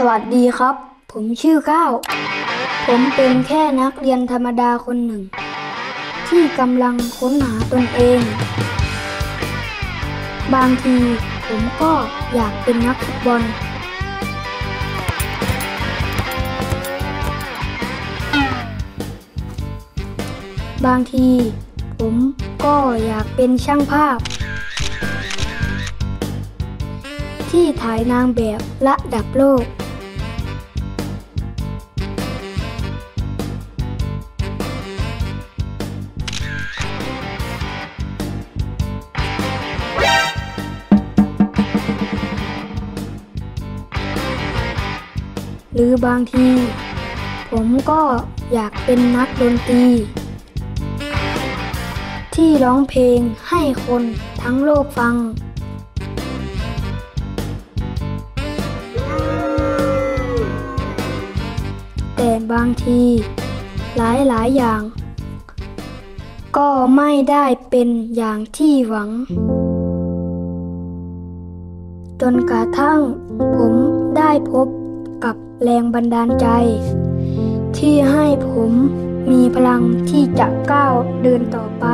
สวัสดีครับ ผมชื่อก้าว ผมเป็นแค่นักเรียนธรรมดาคนหนึ่ง ที่กำลังค้นหาตนเอง บางทีผมก็อยากเป็นนักฟุตบอล บางทีผมก็อยากเป็นช่างภาพ ที่ถ่ายนางแบบระดับโลก หรือบางที ผมก็อยากเป็นนักดนตรี ที่ร้องเพลงให้คนทั้งโลกฟังแต่บางที หลายหลายอย่าง ก็ไม่ได้เป็นอย่างที่หวัง จนกระทั่งผมได้พบ กับแรงบันดาลใจ ที่ให้ผมมีพลังที่จะก้าวเดินต่อไป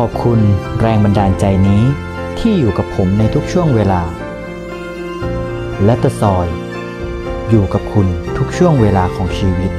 ขอบคุณแรงบันดาลใจนี้ที่อยู่กับผมในทุกช่วงเวลา และตะซอย อยู่กับคุณทุกช่วงเวลาของชีวิต